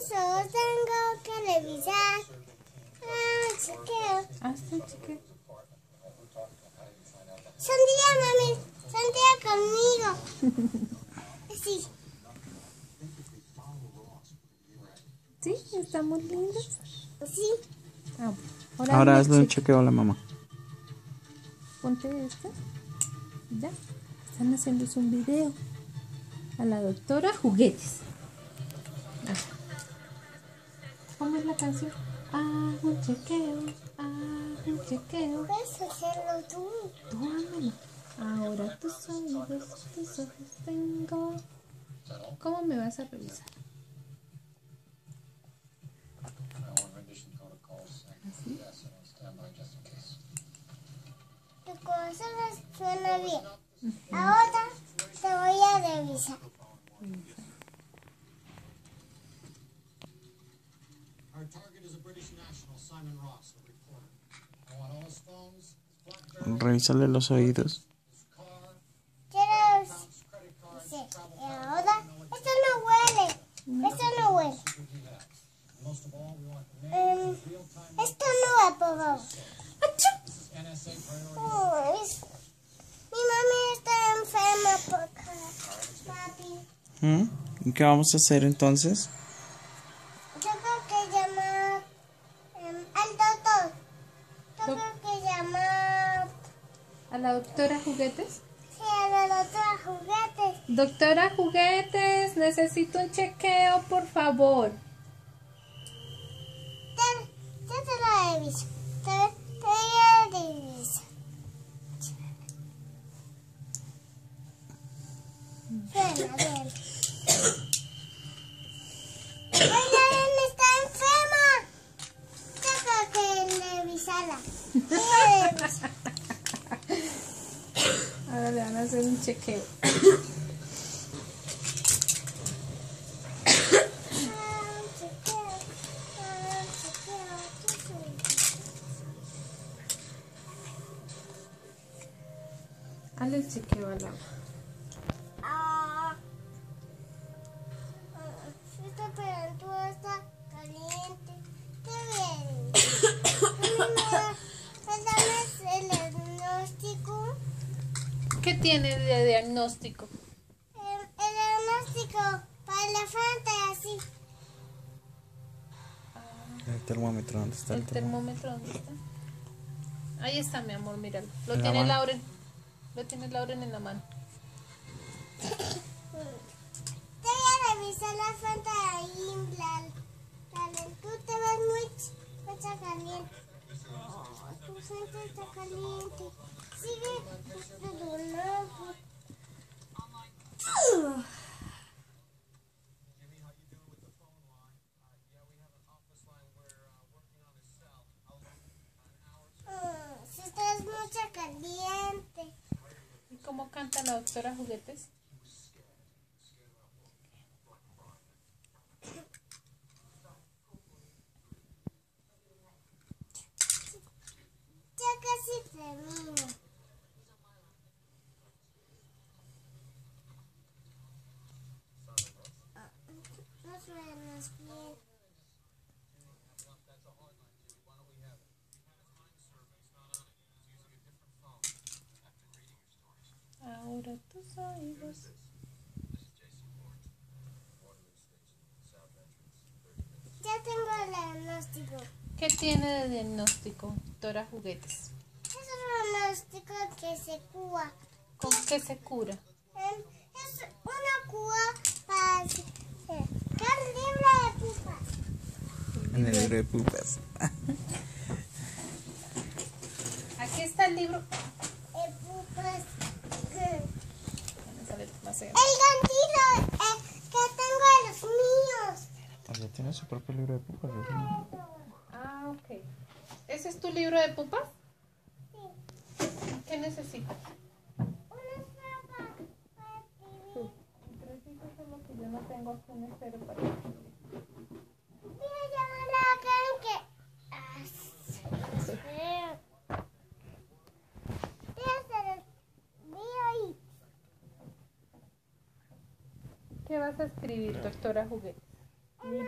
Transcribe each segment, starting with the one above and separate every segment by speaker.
Speaker 1: solo tengo que revisar. Ah, chequeo.
Speaker 2: Ah, sí, chique.
Speaker 1: Sonría, mami. Sonría conmigo. Sí.
Speaker 2: Sí, estamos lindos.
Speaker 1: Sí.
Speaker 2: Ah,
Speaker 3: Ahora
Speaker 2: hazle
Speaker 3: hazle un
Speaker 2: cheque.
Speaker 3: chequeo a la mamá.
Speaker 2: Ponte este. Ya. Están haciéndose un video. A la doctora Juguetes. ¿Cómo es la canción? Ah, un chequeo. Ah, un chequeo.
Speaker 1: Puedes hacerlo tú.
Speaker 2: Tú ándalo. Ahora tus oídos, tus ojos tengo. ¿Cómo me vas a revisar? ¿Así?
Speaker 1: Tu corazón suena bien. Ahora te voy a revisar.
Speaker 4: Has. And most of all, we want the name,
Speaker 1: Em,
Speaker 4: real-time
Speaker 1: esto no va, por favor. Oh, es- Mi mami está enferma por papi.
Speaker 3: ¿Mm? ¿Y qué vamos a hacer entonces?
Speaker 1: Que llamar
Speaker 2: ¿A la doctora Juguetes?
Speaker 1: sí, a la doctora juguetes.
Speaker 2: Doctora Juguetes, necesito un chequeo, por favor.
Speaker 1: Te, yo te la reviso. Te, te la reviso. Suena bien. Ella está enferma. Tengo que revisarla. Tengo que revisar.
Speaker 2: Ahora le van a hacer un chequeo.
Speaker 1: Ah, chequeo. Ah, chequeo. ¿Qué soy?
Speaker 2: Hazle el chequeo al agua. Tiene de diagnóstico?
Speaker 1: El, el diagnóstico para elefante así.
Speaker 3: El termómetro, ¿dónde está el
Speaker 2: ¿El
Speaker 3: termómetro?
Speaker 2: termómetro dónde está? Ahí está, mi amor, míralo. Lo
Speaker 3: En la
Speaker 2: tiene
Speaker 3: mano.
Speaker 2: Lauren. Lo tiene Lauren en la mano.
Speaker 1: Te voy a revisar la frente ahí, Tú te ves muy, mucha caliente. Oh, tu frente está caliente. Sigue tu dolor. Mm, Si estás mucha caliente.
Speaker 2: ¿Y cómo canta la doctora Juguetes?
Speaker 1: Ya casi termino. Ah.
Speaker 2: Ahora tus oídos.
Speaker 1: Ya tengo el diagnóstico.
Speaker 2: ¿Qué tiene de diagnóstico, doctora Juguetes?
Speaker 1: Es un diagnóstico que se cura.
Speaker 2: ¿Con qué se cura?
Speaker 1: Es una cura para estar libre de pupas.
Speaker 3: En el libro de pupas.
Speaker 2: Aquí está el libro.
Speaker 1: De pupas.
Speaker 2: A más allá.
Speaker 1: El gantito eh, que tengo de los míos.
Speaker 3: Ya tiene su propio libro de pupas. ¿verdad?
Speaker 2: Ah, ok. ¿Ese es tu libro de pupas? ¿Qué necesitas?
Speaker 1: Una sopa para escribir.
Speaker 2: Necesito solo que yo no tengo aquí un estero para escribir.
Speaker 1: Voy a llamar a Karen que... Ah, sí. Voy a hacer el... Voy a ir.
Speaker 2: ¿Qué vas a escribir, doctora Juguetes?
Speaker 3: Voy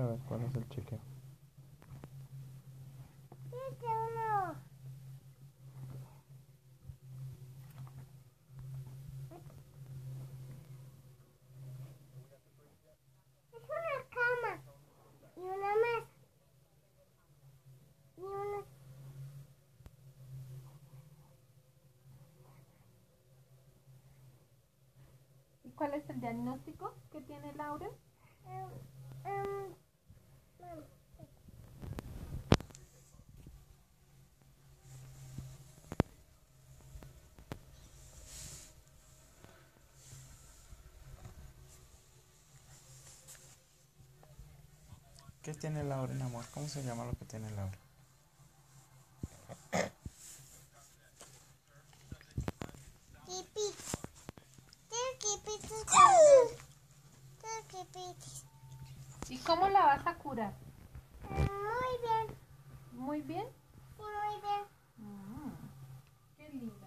Speaker 3: a ver cuál es el chequeo.
Speaker 1: Este uno. Es una cama. Y una mesa. Y una...
Speaker 2: ¿Y cuál es el diagnóstico que tiene Laura?
Speaker 1: em, em, mam.
Speaker 3: ¿Qué tiene Laura, mi amor? ¿Cómo se llama lo que tiene Laura?
Speaker 1: ¿Cómo la vas a curar? Muy
Speaker 2: bien. ¿Muy bien? Muy bien. Mm, qué lindo.